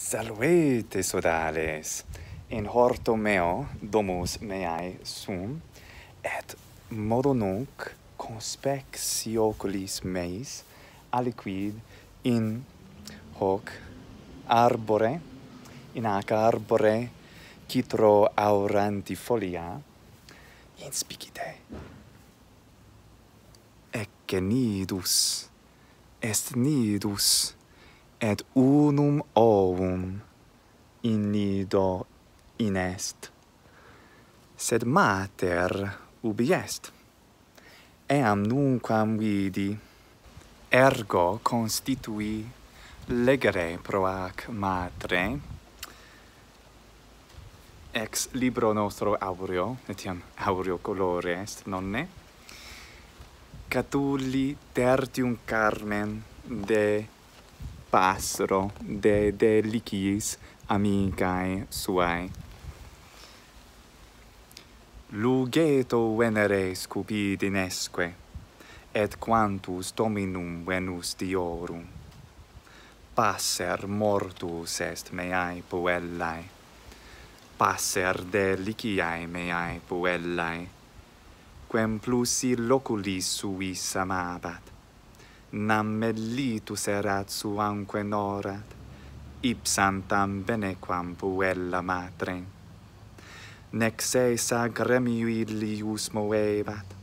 Salvete, sodales! In horto meo domus meae sum, et modo nunc conspexi oculis meis, aliquid in hoc arbore, in ac arbore citro auranti folia, inspicite. Ecce nidus, est nidus, et unum ovum in nido inest. Sed mater ubi est, eam nunquam vidi, ergo constitui legere pro ac matre, ex libro nostro aureo, etiam aureo colore est, nonne, Catulli tertium Carmen de passero de de licis amicae suae. Lugeto venere scupidinesque et quantus dominum venus diorum. Passer mortus est meae puellae passer de liciae meae puellae quem plus loculis suis amabat nam mellitus erat suamque norat, ipsam tam benequam puella matre. Nec se sagremiui illius moebat,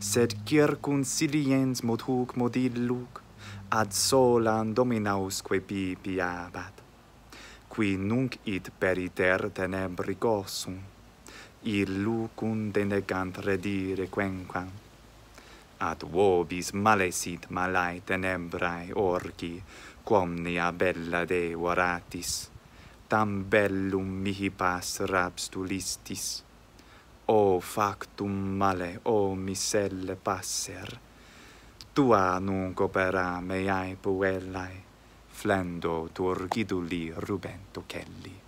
sed circunciliens mod huc mod illuc, ad solam dominausque pipiabat. Qui nunc id periter tenebri gossum, illucum denegant redire quenquam, ad vobis malesit malae tenebrae orgi, quomnia bella de oratis, tam bellum mihi pas rapstulistis. O factum male, o miselle passer, tua nunc opera meae puellae, flendo turgiduli rubento celli.